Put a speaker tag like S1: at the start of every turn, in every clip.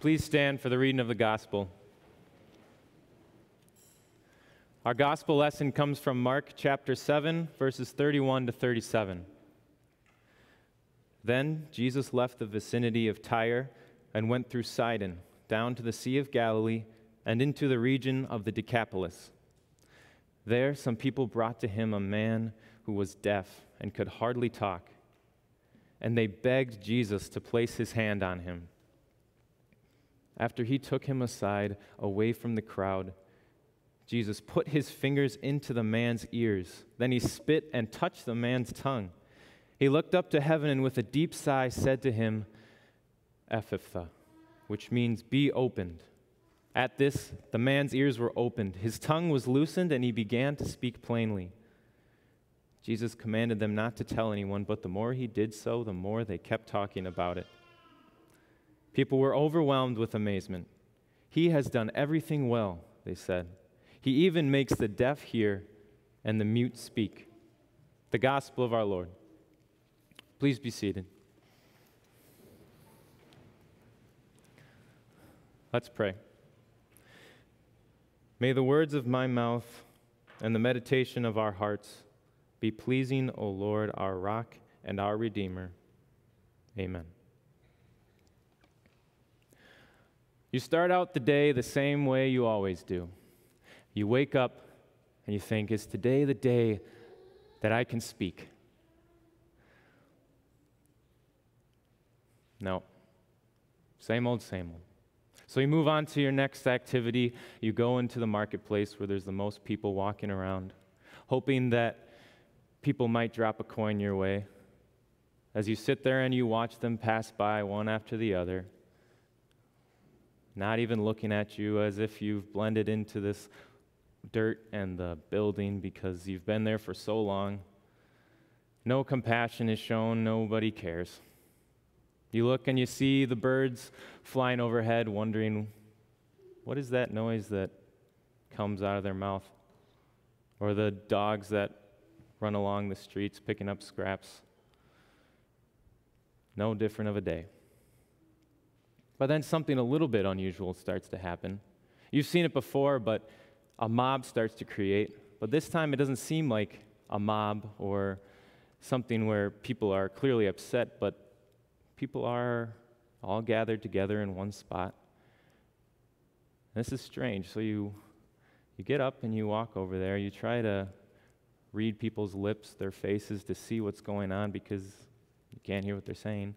S1: Please stand for the reading of the gospel. Our gospel lesson comes from Mark chapter 7, verses 31 to 37. Then Jesus left the vicinity of Tyre and went through Sidon, down to the Sea of Galilee, and into the region of the Decapolis. There, some people brought to him a man who was deaf and could hardly talk, and they begged Jesus to place his hand on him. After he took him aside, away from the crowd, Jesus put his fingers into the man's ears. Then he spit and touched the man's tongue. He looked up to heaven and with a deep sigh said to him, Ephphatha, which means be opened. At this, the man's ears were opened, his tongue was loosened, and he began to speak plainly. Jesus commanded them not to tell anyone, but the more he did so, the more they kept talking about it. People were overwhelmed with amazement. He has done everything well, they said. He even makes the deaf hear and the mute speak. The gospel of our Lord. Please be seated. Let's pray. May the words of my mouth and the meditation of our hearts be pleasing, O Lord, our rock and our Redeemer. Amen. You start out the day the same way you always do. You wake up and you think, Is today the day that I can speak? No. Same old, same old. So you move on to your next activity. You go into the marketplace where there's the most people walking around, hoping that people might drop a coin your way. As you sit there and you watch them pass by one after the other, not even looking at you as if you've blended into this dirt and the building because you've been there for so long. No compassion is shown, nobody cares. You look and you see the birds flying overhead, wondering, what is that noise that comes out of their mouth? Or the dogs that run along the streets picking up scraps. No different of a day. But then something a little bit unusual starts to happen. You've seen it before, but a mob starts to create. But this time it doesn't seem like a mob or something where people are clearly upset, but people are all gathered together in one spot. This is strange. So you, you get up and you walk over there. You try to read people's lips, their faces, to see what's going on because you can't hear what they're saying.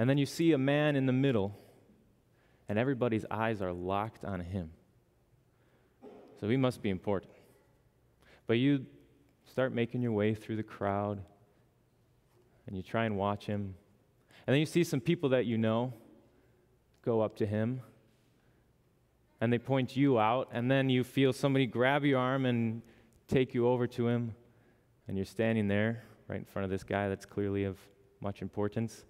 S1: And then you see a man in the middle, and everybody's eyes are locked on him. So he must be important. But you start making your way through the crowd, and you try and watch him. And then you see some people that you know go up to him, and they point you out, and then you feel somebody grab your arm and take you over to him, and you're standing there right in front of this guy that's clearly of much importance.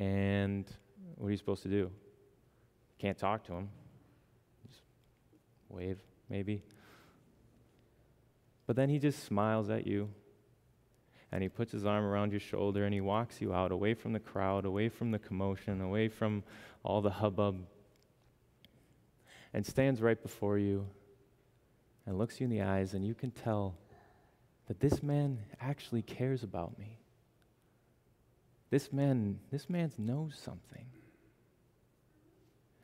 S1: And what are you supposed to do? Can't talk to him. Just wave, maybe. But then he just smiles at you and he puts his arm around your shoulder and he walks you out away from the crowd, away from the commotion, away from all the hubbub, and stands right before you and looks you in the eyes, and you can tell that this man actually cares about me. This man, this man knows something.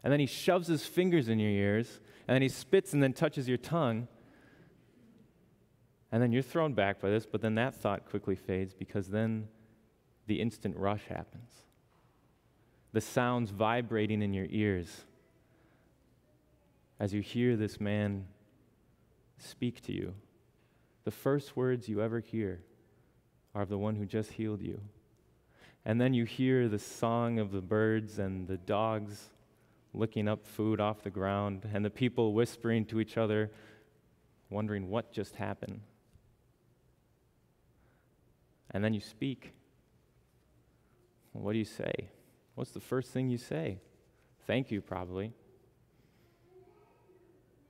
S1: And then he shoves his fingers in your ears, and then he spits and then touches your tongue. And then you're thrown back by this, but then that thought quickly fades because then the instant rush happens. The sounds vibrating in your ears as you hear this man speak to you. The first words you ever hear are of the one who just healed you. And then you hear the song of the birds and the dogs licking up food off the ground, and the people whispering to each other, wondering what just happened. And then you speak. what do you say? What's the first thing you say? Thank you, probably.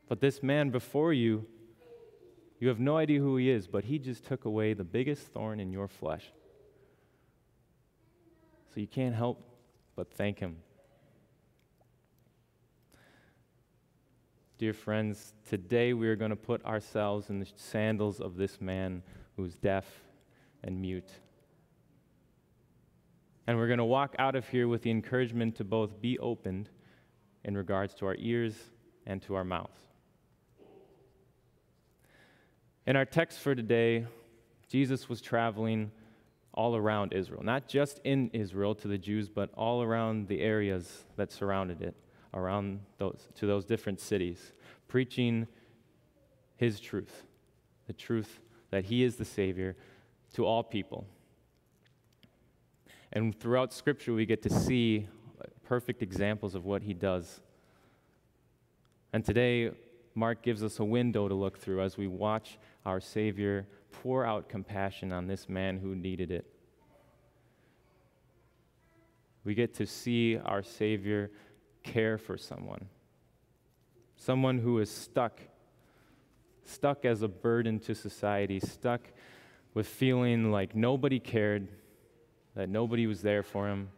S1: But this man before you, you have no idea who he is, but he just took away the biggest thorn in your flesh. So you can't help but thank Him. Dear friends, today we are going to put ourselves in the sandals of this man who's deaf and mute. And we're going to walk out of here with the encouragement to both be opened in regards to our ears and to our mouths. In our text for today, Jesus was traveling all around Israel, not just in Israel to the Jews, but all around the areas that surrounded it, around those, to those different cities preaching his truth, the truth that he is the Savior to all people. And throughout Scripture, we get to see perfect examples of what he does. And today, Mark gives us a window to look through as we watch our Savior pour out compassion on this man who needed it. We get to see our Savior care for someone someone who is stuck, stuck as a burden to society, stuck with feeling like nobody cared, that nobody was there for him.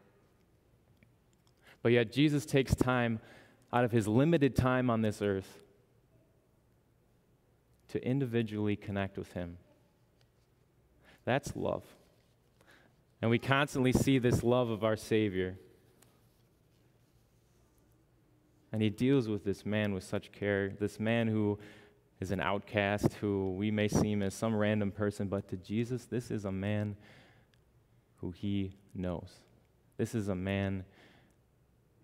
S1: But yet, Jesus takes time out of his limited time on this earth to individually connect with him. That's love. And we constantly see this love of our Savior and he deals with this man with such care, this man who is an outcast, who we may seem as some random person, but to Jesus, this is a man who he knows. This is a man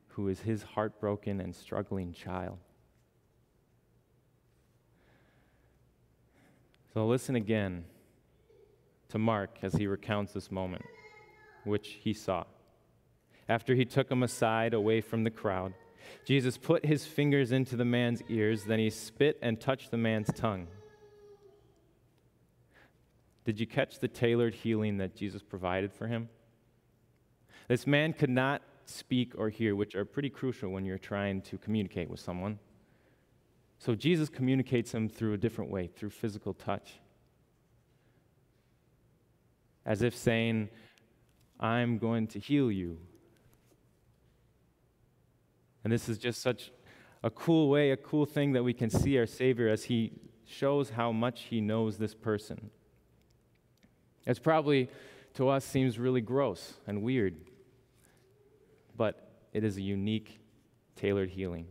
S1: who is his heartbroken and struggling child. So listen again to Mark as he recounts this moment, which he saw. After he took him aside away from the crowd, Jesus put his fingers into the man's ears, then he spit and touched the man's tongue. Did you catch the tailored healing that Jesus provided for him? This man could not speak or hear, which are pretty crucial when you're trying to communicate with someone. So Jesus communicates him through a different way, through physical touch. As if saying, I'm going to heal you. And this is just such a cool way, a cool thing that we can see our Savior as He shows how much He knows this person. It's probably to us seems really gross and weird, but it is a unique, tailored healing.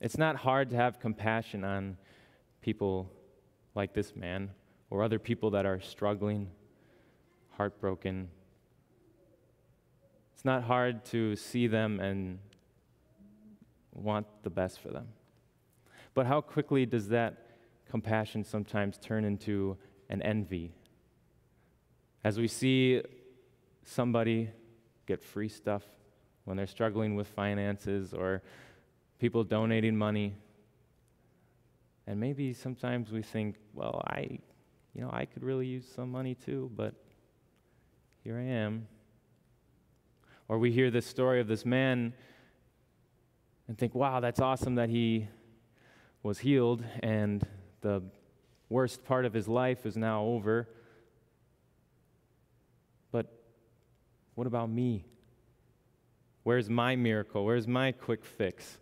S1: It's not hard to have compassion on people like this man or other people that are struggling, heartbroken, it's not hard to see them and want the best for them. But how quickly does that compassion sometimes turn into an envy? As we see somebody get free stuff when they're struggling with finances or people donating money, and maybe sometimes we think, well, I, you know, I could really use some money too, but here I am. Or we hear this story of this man and think, wow, that's awesome that he was healed and the worst part of his life is now over. But what about me? Where's my miracle? Where's my quick fix?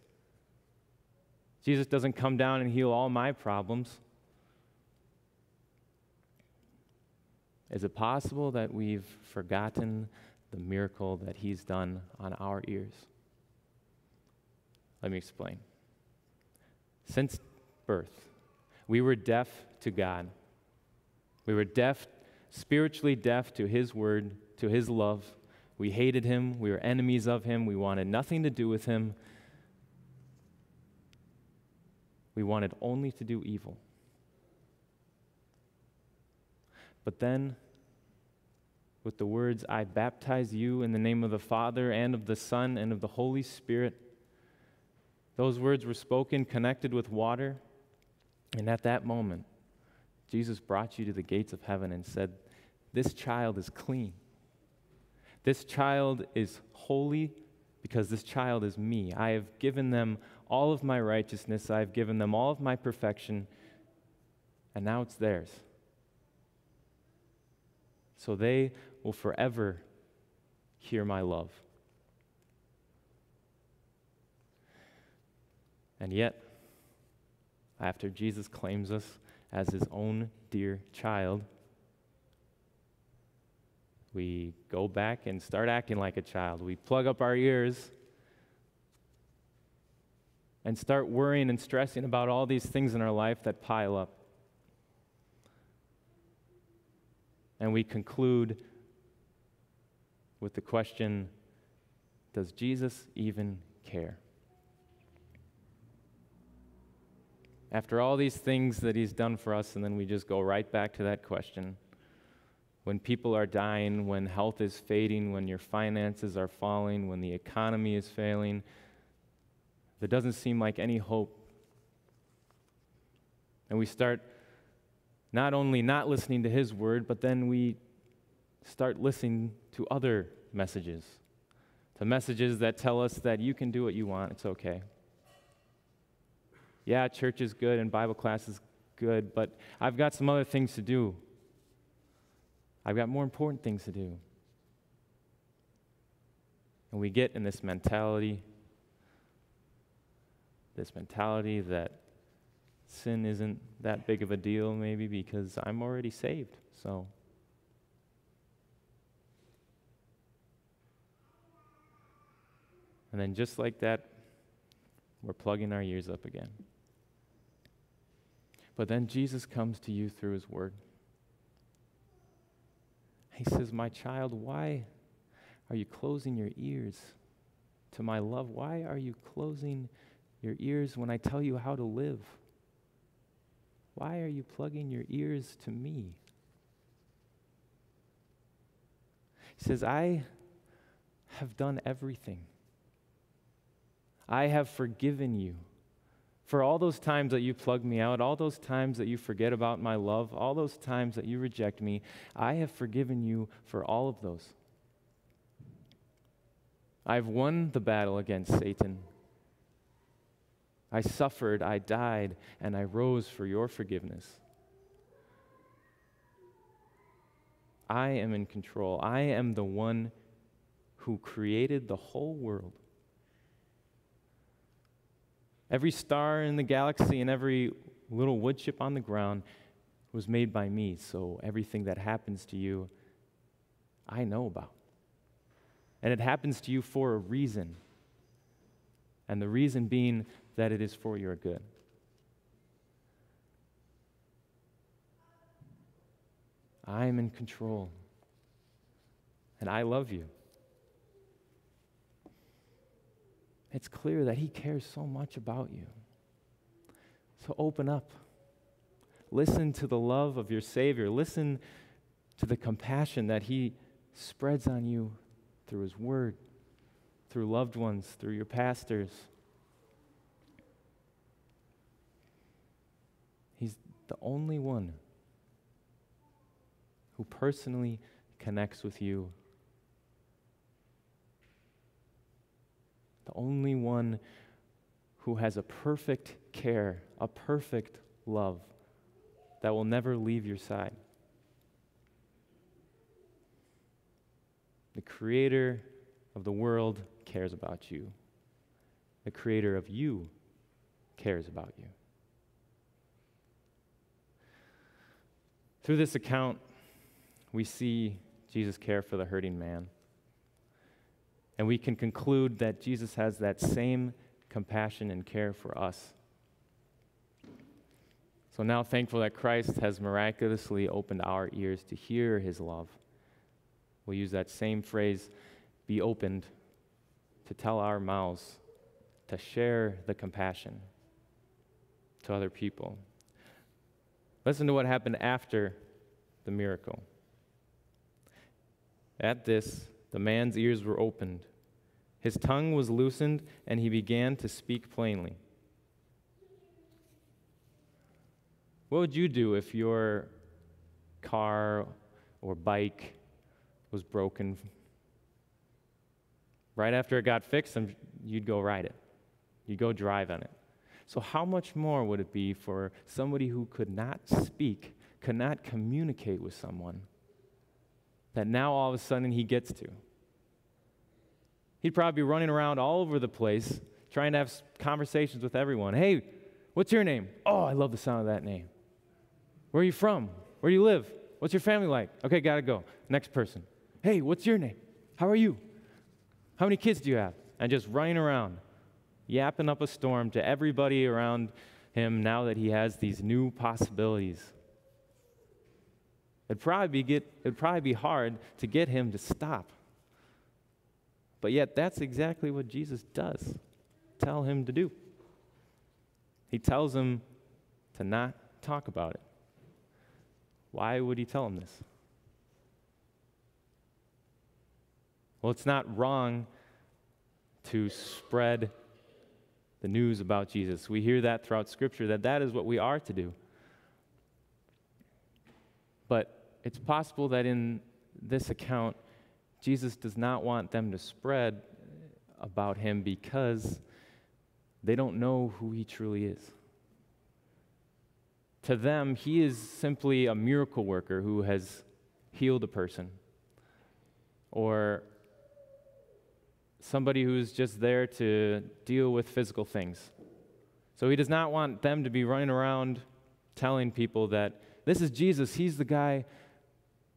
S1: Jesus doesn't come down and heal all my problems. Is it possible that we've forgotten the miracle that He's done on our ears. Let me explain. Since birth, we were deaf to God. We were deaf, spiritually deaf to His word, to His love. We hated Him. We were enemies of Him. We wanted nothing to do with Him. We wanted only to do evil. But then with the words, I baptize you in the name of the Father and of the Son and of the Holy Spirit. Those words were spoken, connected with water. And at that moment, Jesus brought you to the gates of heaven and said, This child is clean. This child is holy because this child is me. I have given them all of my righteousness, I have given them all of my perfection, and now it's theirs. So they will forever hear my love. And yet, after Jesus claims us as his own dear child, we go back and start acting like a child. We plug up our ears and start worrying and stressing about all these things in our life that pile up. And we conclude with the question Does Jesus even care? After all these things that he's done for us, and then we just go right back to that question. When people are dying, when health is fading, when your finances are falling, when the economy is failing, there doesn't seem like any hope. And we start not only not listening to his word, but then we start listening to other messages, to messages that tell us that you can do what you want, it's okay. Yeah, church is good and Bible class is good, but I've got some other things to do. I've got more important things to do. And we get in this mentality, this mentality that sin isn't that big of a deal, maybe because I'm already saved. So. And then just like that, we're plugging our ears up again. But then Jesus comes to you through his word. He says, My child, why are you closing your ears to my love? Why are you closing your ears when I tell you how to live? Why are you plugging your ears to me? He says, I have done everything. I have forgiven you. For all those times that you plug me out, all those times that you forget about my love, all those times that you reject me, I have forgiven you for all of those. I've won the battle against Satan. I suffered, I died, and I rose for your forgiveness. I am in control. I am the one who created the whole world. Every star in the galaxy and every little wood chip on the ground was made by me, so everything that happens to you, I know about. And it happens to you for a reason. And the reason being that it is for your good. I am in control. And I love you. it's clear that He cares so much about you. So open up. Listen to the love of your Savior. Listen to the compassion that He spreads on you through His Word, through loved ones, through your pastors. He's the only one who personally connects with you the only one who has a perfect care, a perfect love that will never leave your side. The creator of the world cares about you. The creator of you cares about you. Through this account, we see Jesus care for the hurting man. And we can conclude that Jesus has that same compassion and care for us. So now, thankful that Christ has miraculously opened our ears to hear his love, we'll use that same phrase be opened to tell our mouths to share the compassion to other people. Listen to what happened after the miracle. At this, the man's ears were opened his tongue was loosened, and he began to speak plainly. What would you do if your car or bike was broken? Right after it got fixed, you'd go ride it. You'd go drive on it. So, how much more would it be for somebody who could not speak, could not communicate with someone, that now all of a sudden he gets to? He'd probably be running around all over the place trying to have conversations with everyone. Hey, what's your name? Oh, I love the sound of that name. Where are you from? Where do you live? What's your family like? Okay, gotta go. Next person. Hey, what's your name? How are you? How many kids do you have? And just running around, yapping up a storm to everybody around him now that he has these new possibilities. It'd probably be, get, it'd probably be hard to get him to stop. But yet, that's exactly what Jesus does tell him to do. He tells him to not talk about it. Why would he tell him this? Well, it's not wrong to spread the news about Jesus. We hear that throughout Scripture that that is what we are to do. But it's possible that in this account, Jesus does not want them to spread about him because they don't know who he truly is. To them, he is simply a miracle worker who has healed a person or somebody who's just there to deal with physical things. So he does not want them to be running around telling people that this is Jesus, he's the guy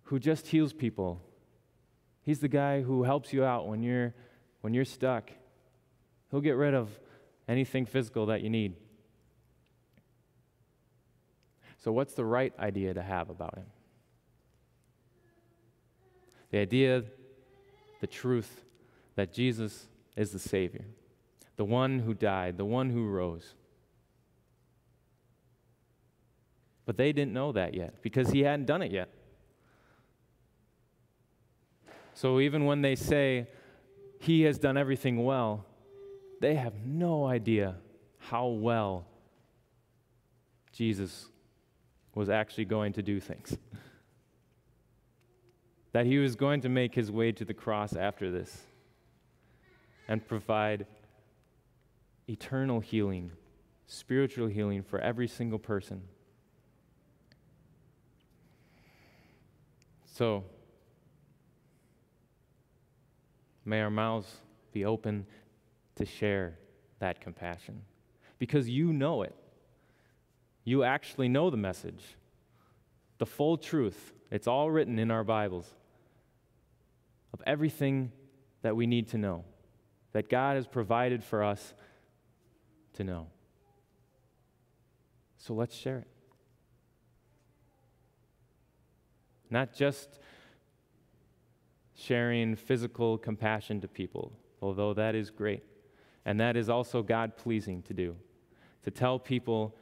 S1: who just heals people. He's the guy who helps you out when you're when you're stuck. He'll get rid of anything physical that you need. So, what's the right idea to have about him? The idea, the truth that Jesus is the Savior, the one who died, the one who rose. But they didn't know that yet because he hadn't done it yet. So even when they say he has done everything well, they have no idea how well Jesus was actually going to do things. that he was going to make his way to the cross after this and provide eternal healing, spiritual healing for every single person. So, may our mouths be open to share that compassion because you know it. You actually know the message, the full truth. It's all written in our Bibles of everything that we need to know that God has provided for us to know. So let's share it. Not just sharing physical compassion to people, although that is great. And that is also God pleasing to do. To tell people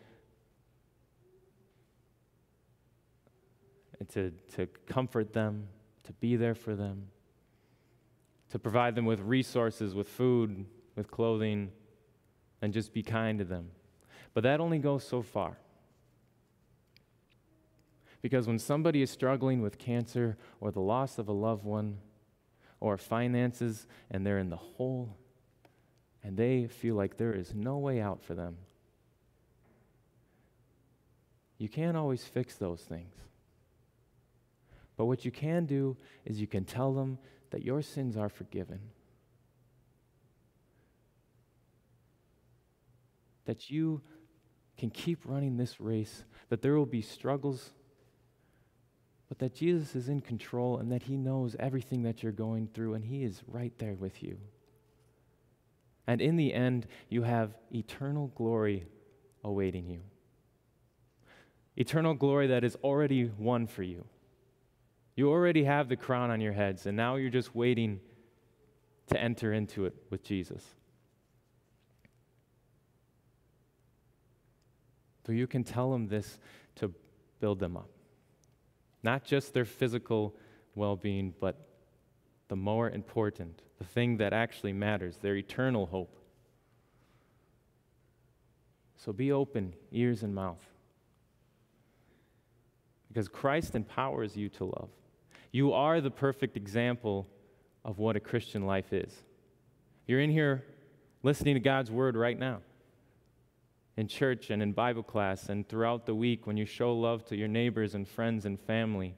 S1: and to, to comfort them, to be there for them to provide them with resources, with food, with clothing, and just be kind to them. But that only goes so far. Because when somebody is struggling with cancer or the loss of a loved one or finances and they're in the hole and they feel like there is no way out for them, you can't always fix those things. But what you can do is you can tell them that your sins are forgiven. That you can keep running this race, that there will be struggles, but that Jesus is in control and that He knows everything that you're going through and He is right there with you. And in the end, you have eternal glory awaiting you. Eternal glory that is already won for you. You already have the crown on your heads, and now you're just waiting to enter into it with Jesus. So you can tell them this to build them up. Not just their physical well being, but the more important, the thing that actually matters, their eternal hope. So be open, ears and mouth. Because Christ empowers you to love. You are the perfect example of what a Christian life is. You're in here listening to God's word right now, in church and in Bible class, and throughout the week when you show love to your neighbors and friends and family.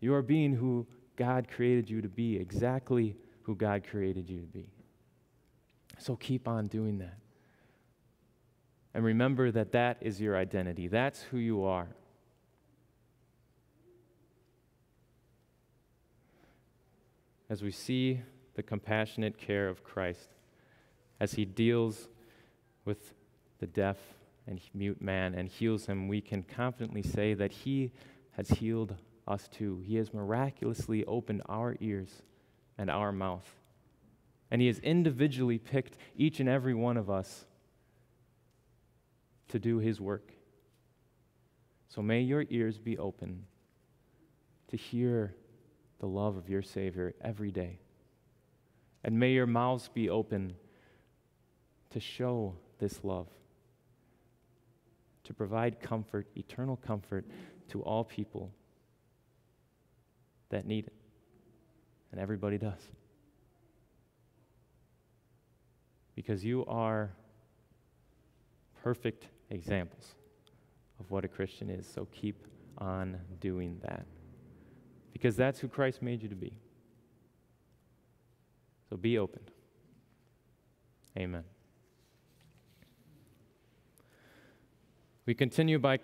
S1: You are being who God created you to be, exactly who God created you to be. So keep on doing that. And remember that that is your identity, that's who you are. As we see the compassionate care of Christ, as he deals with the deaf and mute man and heals him, we can confidently say that he has healed us too. He has miraculously opened our ears and our mouth. And he has individually picked each and every one of us to do his work. So may your ears be open to hear the love of your Savior every day. And may your mouths be open to show this love, to provide comfort, eternal comfort, to all people that need it. And everybody does. Because you are perfect examples of what a Christian is. So keep on doing that. Because that's who Christ made you to be. So be open. Amen. We continue by